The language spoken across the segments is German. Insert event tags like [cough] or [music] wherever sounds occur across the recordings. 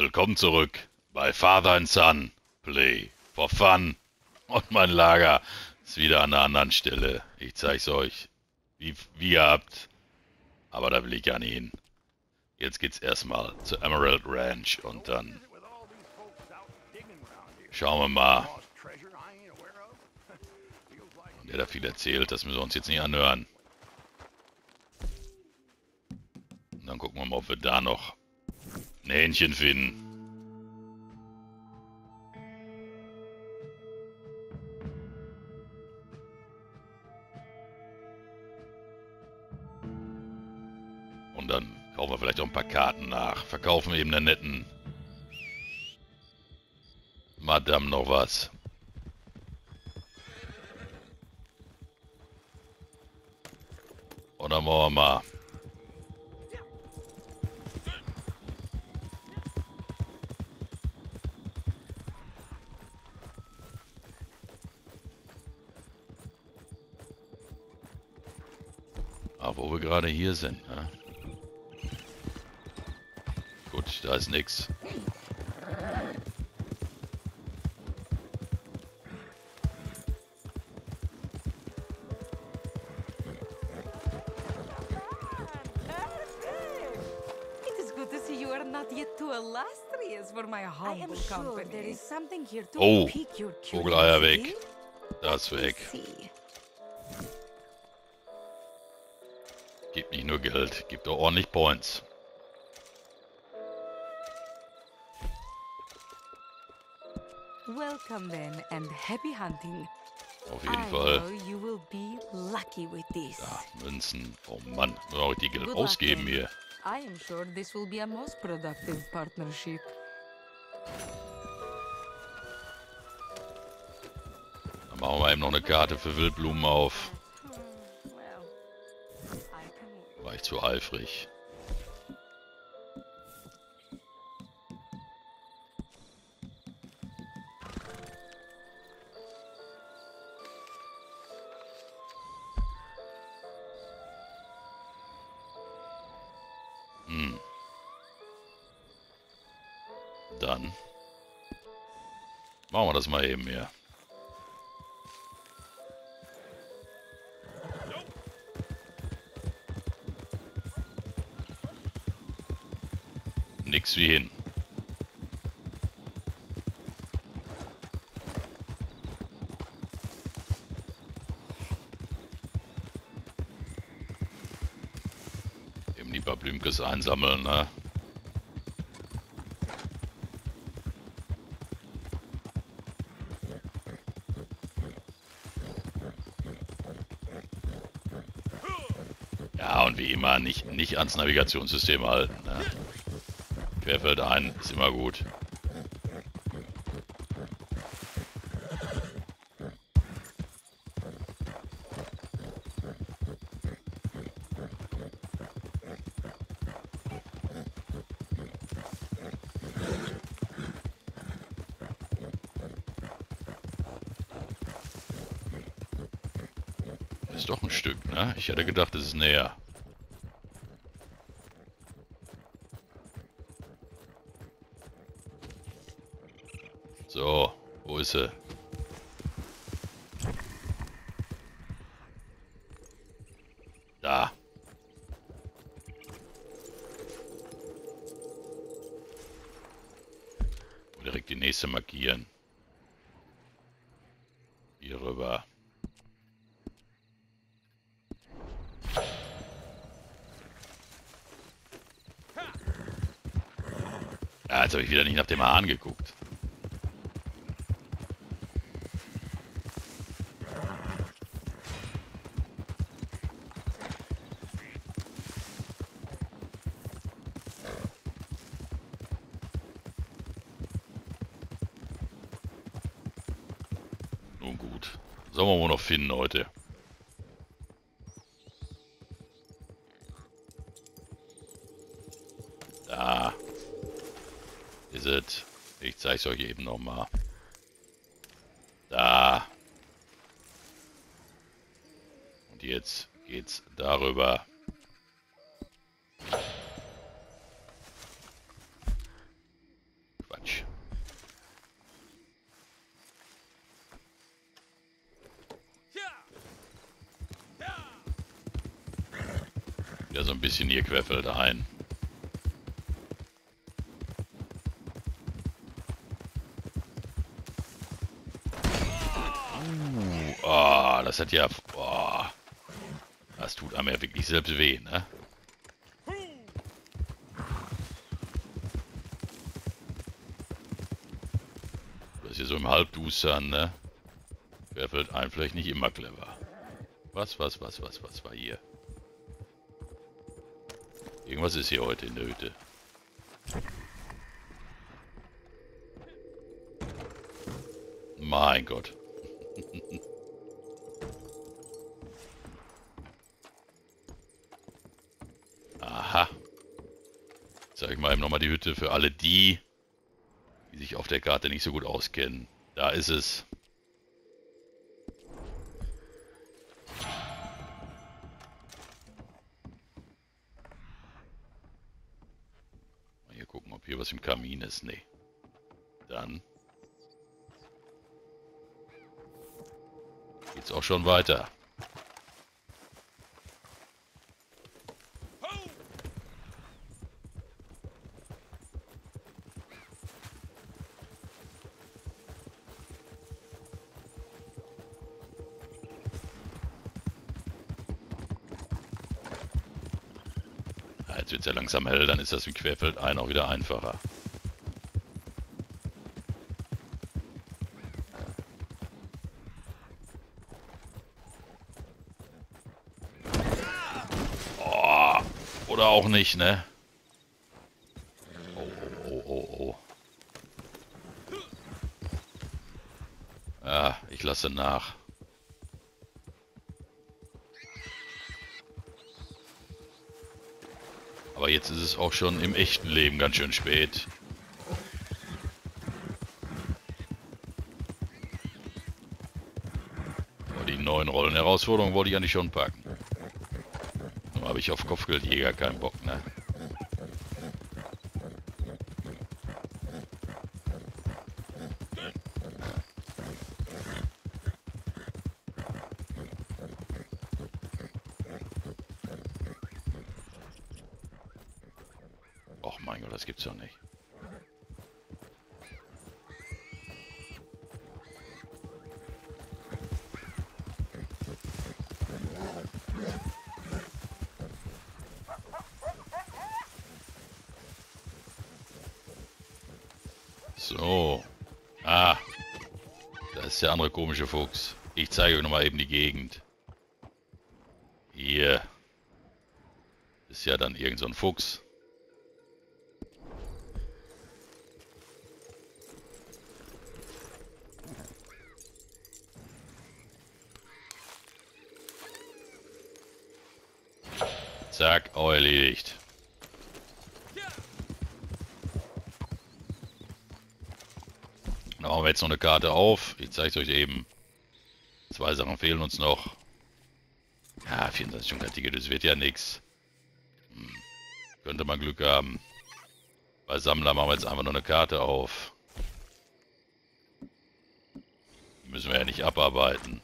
Willkommen zurück bei Father and Son. Play for fun. Und mein Lager ist wieder an einer anderen Stelle. Ich zeig's euch, wie, wie ihr habt. Aber da will ich gar nicht hin. Jetzt geht's erstmal zur Emerald Ranch und dann schauen wir mal. Und der da viel erzählt, das müssen wir uns jetzt nicht anhören. Und dann gucken wir mal, ob wir da noch Hähnchen finden. Und dann kaufen wir vielleicht auch ein paar Karten nach. Verkaufen eben der netten Madame noch was. Und dann wollen wir mal sure company. there is something here to Oh, pique your Vogeleier curiosity. weg. Das weg. Nur Geld, gibt auch ordentlich Points. Welcome then and happy hunting. Auf jeden I Fall. Ja, Münzen. Oh Mann, muss auch die Geld Good ausgeben luck, hier. I am sure this will be a most productive partnership. Dann machen wir eben noch eine Karte für Wildblumen auf. Zu eifrig. Hm. Dann machen wir das mal eben hier. Hin. Eben die paar Blümkes einsammeln, ne? Ja, und wie immer nicht, nicht ans Navigationssystem halten, ne? Querfeld ein, ist immer gut. Ist doch ein Stück, ne? Ich hätte gedacht, es ist näher. Nächste markieren. Hier rüber. Ja, jetzt habe ich wieder nicht nach dem Hahn geguckt. ich es euch eben nochmal. Da. Und jetzt geht's darüber. Quatsch. Ja, so ein bisschen hier querfelder ein. Das hat ja... Oh, das tut einem ja wirklich selbst weh, ne? Das hier so im Halbdustern, ne? Querfeld ein vielleicht nicht immer clever. Was, was, was, was, was war hier? Irgendwas ist hier heute in der Hütte. Mein Gott. [laughs] nochmal die Hütte für alle die, die sich auf der Karte nicht so gut auskennen. Da ist es. Mal hier gucken, ob hier was im Kamin ist. Nee. Dann geht's auch schon weiter. Ja, ja langsam hell, dann ist das im Querfeld ein auch wieder einfacher. Oh, oder auch nicht, ne? Oh, oh, oh, oh, oh. Ja, ich lasse nach. Jetzt ist es auch schon im echten Leben ganz schön spät. Aber die neuen Rollenherausforderungen wollte ich eigentlich schon packen. Nur habe ich auf Kopfgeldjäger keinen Bock, ne? Mein Gott, das gibt's doch nicht. So. Ah. Da ist der andere komische Fuchs. Ich zeige euch nochmal eben die Gegend. Hier. Ist ja dann irgend so ein Fuchs. Zack, auch erledigt. Dann machen wir jetzt noch eine Karte auf. Ich zeige es euch eben. Zwei Sachen fehlen uns noch. Ja, 24 Stunden Artikel, das wird ja nichts. Hm. Könnte man Glück haben. Bei Sammler machen wir jetzt einfach noch eine Karte auf. Müssen wir ja nicht abarbeiten.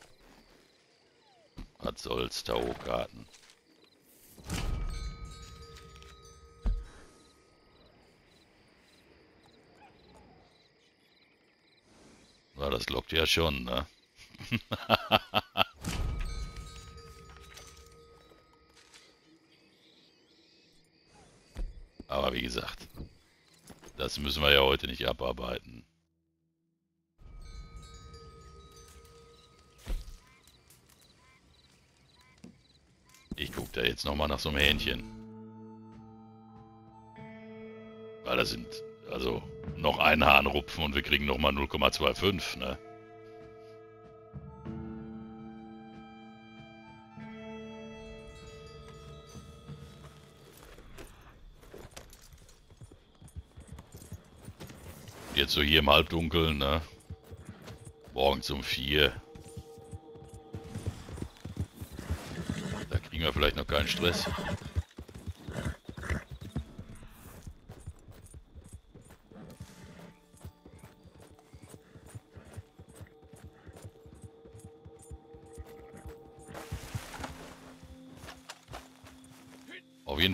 Was soll's, Tarotkarten. Ja, das lockt ja schon, ne? [laughs] Aber wie gesagt, das müssen wir ja heute nicht abarbeiten. Ich gucke da jetzt nochmal nach so einem Hähnchen. Weil das sind, also, noch ein Hahn rupfen und wir kriegen nochmal 0,25, ne? Jetzt so hier im Halbdunkeln, ne? Morgens um vier. Da kriegen wir vielleicht noch keinen Stress.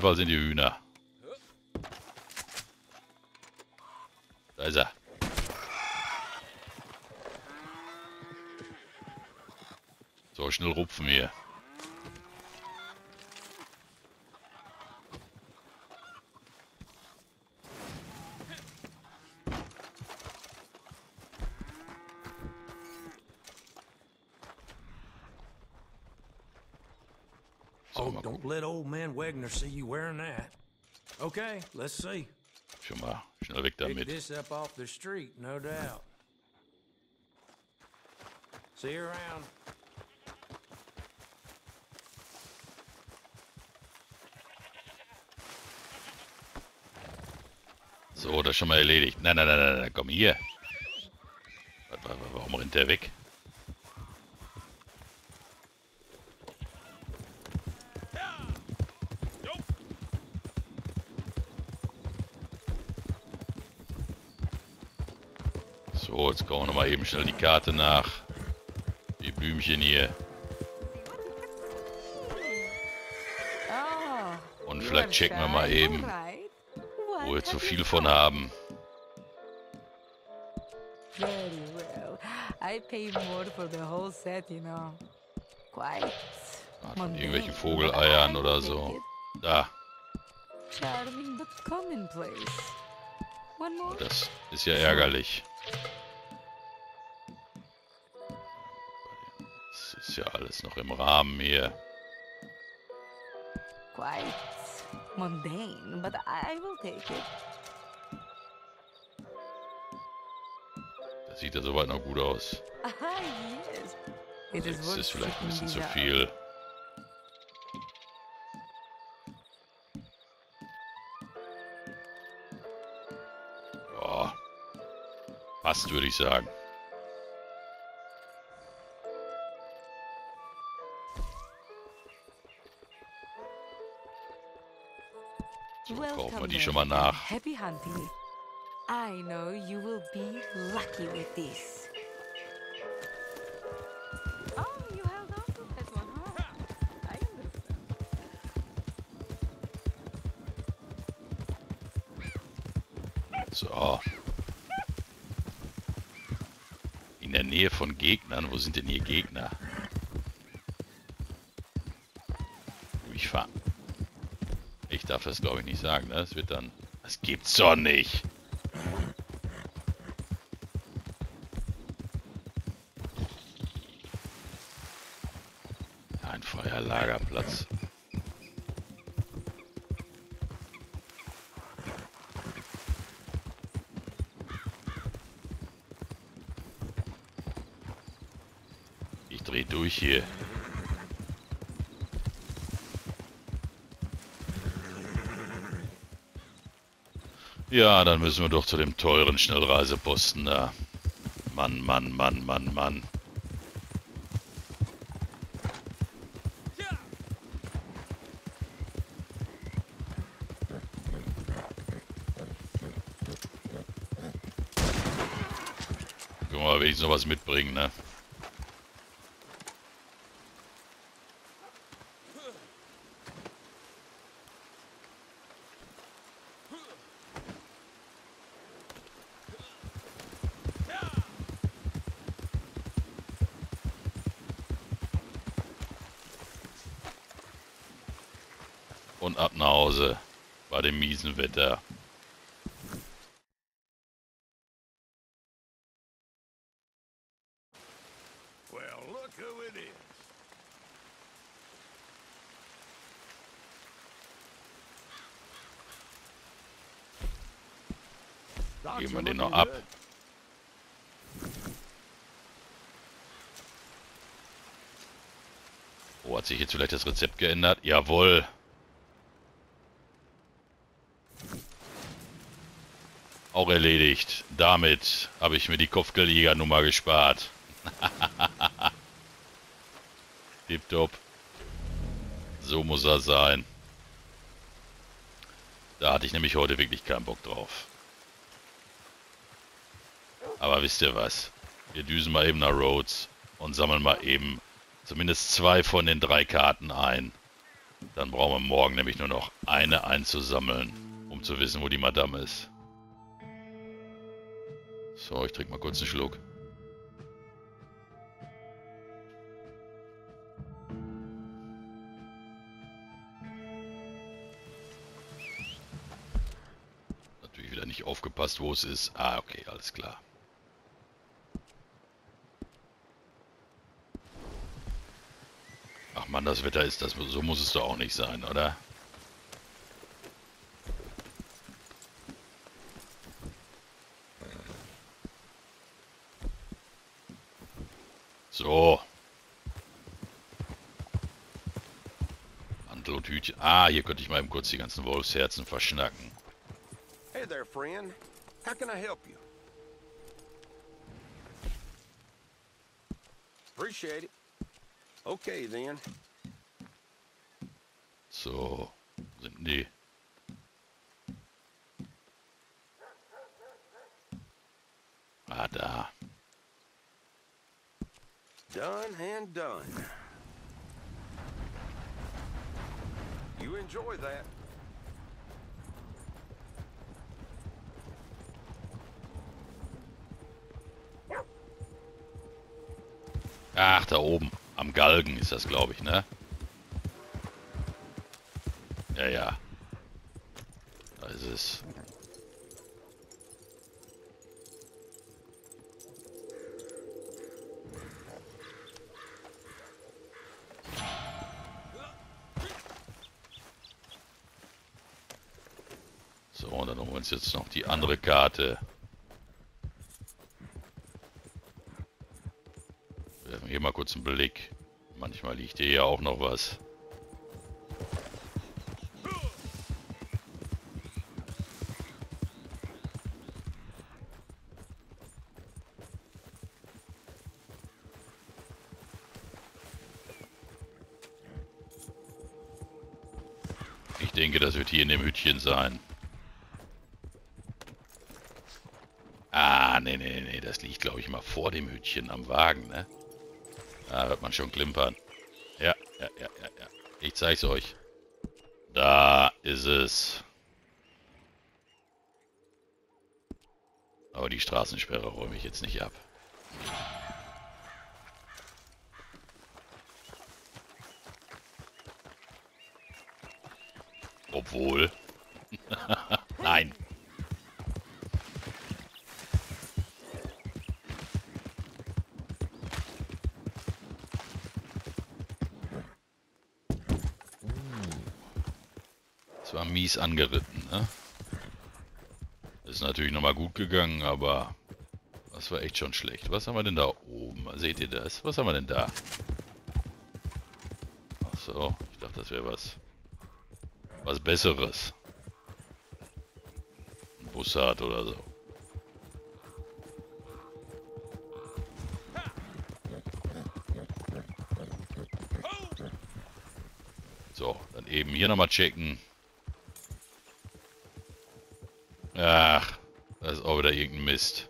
Fall sind die Hühner. Da ist er. So, schnell rupfen hier. See you wearing that. Okay, let's see. Schon mal schnell weg Pick damit. this up off the street, no doubt. See you around. So, das schon mal erledigt. Nein, nein, nein, nein, komm hier. Wa- wa- wa- Warum rennt der weg? Jetzt kommen wir nochmal eben schnell die Karte nach. Die Blümchen hier. Oh. Und you vielleicht checken wir mal eben, wo wir zu viel von haben. Very well. I pay more for the whole set, you know. Quite. Ah, Von irgendwelchen Vogeleiern oder so. Da, more. das ist ja ärgerlich. Ist ja alles noch im Rahmen hier. Quite mundane, but I will take it. Das sieht ja soweit noch gut aus. Ah, yes. It is Jetzt worth ist vielleicht ein bisschen zu viel. Ja, passt, würde ich sagen. So, kaufen wir die schon mal nach. Happy hunting. I know you will be lucky with this. Oh. So. In der Nähe von Gegnern. Wo sind denn hier Gegner? Ich fahr. Ich darf das glaube ich nicht sagen, ne? Das wird dann. Das gibt's doch nicht. Ein freier Lagerplatz. Ich dreh durch hier. Ja, dann müssen wir doch zu dem teuren Schnellreiseposten da. Mann, Mann, Mann, Mann, Mann. Wir mal wenigstens noch was mitbringen, ne? Und ab nach Hause bei dem miesen Wetter. Geben wir den noch ab. Oh, hat sich jetzt vielleicht das Rezept geändert? Jawohl. Auch erledigt. Damit habe ich mir die Kopfgeldjäger-Nummer gespart. [laughs] Tipptopp. So muss er sein. Da hatte ich nämlich heute wirklich keinen Bock drauf. Aber wisst ihr was? Wir düsen mal eben nach Rhodes und sammeln mal eben zumindest zwei von den drei Karten ein. Dann brauchen wir morgen nämlich nur noch eine einzusammeln, um zu wissen, wo die Madame ist. So, ich trinke mal kurz einen Schluck. Natürlich wieder nicht aufgepasst, wo es ist. Ah, okay, alles klar. Ach man, das Wetter ist das. So muss es doch auch nicht sein, oder? So. Mantel und Hütchen. Ah, hier könnte ich mal eben kurz die ganzen Wolfsherzen verschnacken. Hey there, friend. How can I help you? Appreciate it. Okay, then. So. Sind die? Ah, da. Done and done. You enjoy that. Ach, da oben. Am Galgen ist das, glaube ich, ne? Ja, ja. Da ist es. Dann holen wir uns jetzt noch die andere Karte. Werfen hier mal kurz einen Blick. Manchmal liegt hier ja auch noch was. Ich denke, das wird hier in dem Hütchen sein. Ah, nee, nee, nee, das liegt, glaube ich, mal vor dem Hütchen am Wagen, ne? Da hört man schon klimpern. Ja, ja, ja, ja, ja. Ich zeig's euch. Da ist es. Aber die Straßensperre räume ich jetzt nicht ab. Obwohl. Nein. War mies angeritten, ne? Ist natürlich nochmal gut gegangen, aber das war echt schon schlecht. Was haben wir denn da oben? Seht ihr das? Was haben wir denn da? Ach so, ich dachte, das wäre was was Besseres. Ein Bussard oder so. So, dann eben hier nochmal checken. Ach, das ist auch wieder irgendein Mist.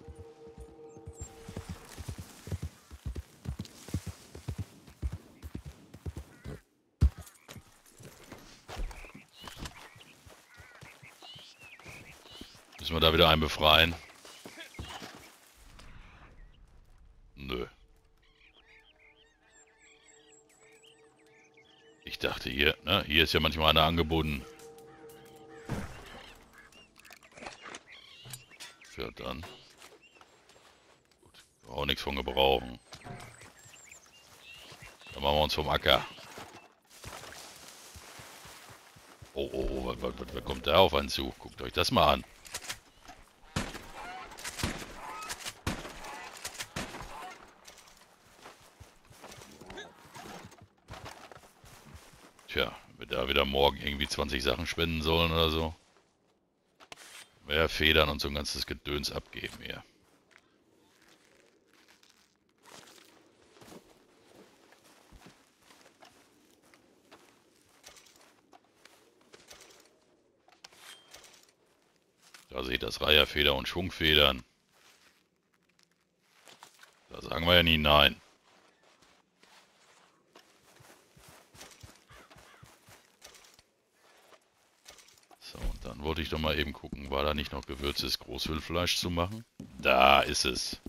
Müssen wir da wieder einen befreien? Nö. Ich dachte hier, ne? Hier ist ja manchmal einer angebunden. Ja, dann. Gut, auch nichts von gebrauchen. Dann machen wir uns vom Acker. Oh, oh, oh, was, was, was, kommt da auf einen zu? Guckt euch das mal an. Tja, wir da wieder morgen irgendwie 20 Sachen spenden sollen oder so. Mehr Federn und so ein ganzes Gedöns abgeben hier. Da seht ihr das Reiherfeder und Schwungfedern. Da sagen wir ja nie nein. Dann wollte ich doch mal eben gucken, war da nicht noch gewürztes Großwildfleisch zu machen? Da ist es.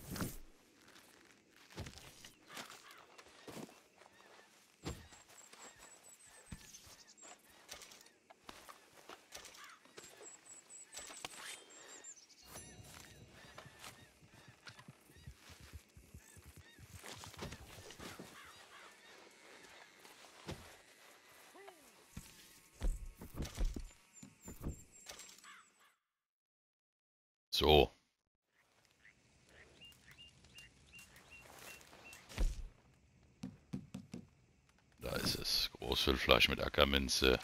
So. Da ist Großwildfleisch mit Ackerminze.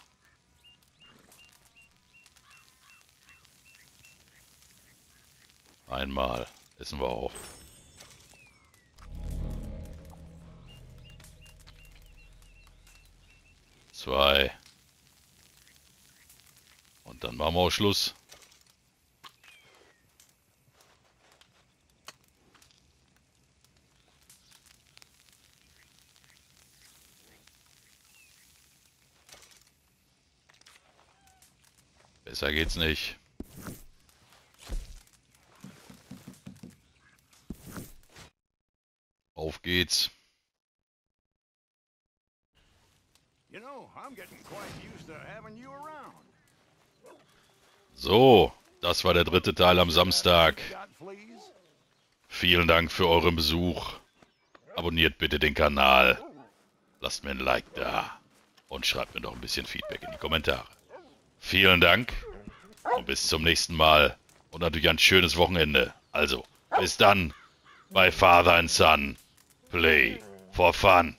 Einmal. Essen wir auch. Zwei. Und dann machen wir auch Schluss. Besser geht's nicht. Auf geht's. So, das war der dritte Teil am Samstag. Vielen Dank für euren Besuch. Abonniert bitte den Kanal. Lasst mir ein Like da. Und schreibt mir noch ein bisschen Feedback in die Kommentare. Vielen Dank. Und bis zum nächsten Mal. Und natürlich ein schönes Wochenende. Also, bis dann. Bei Father and Son. Play for fun.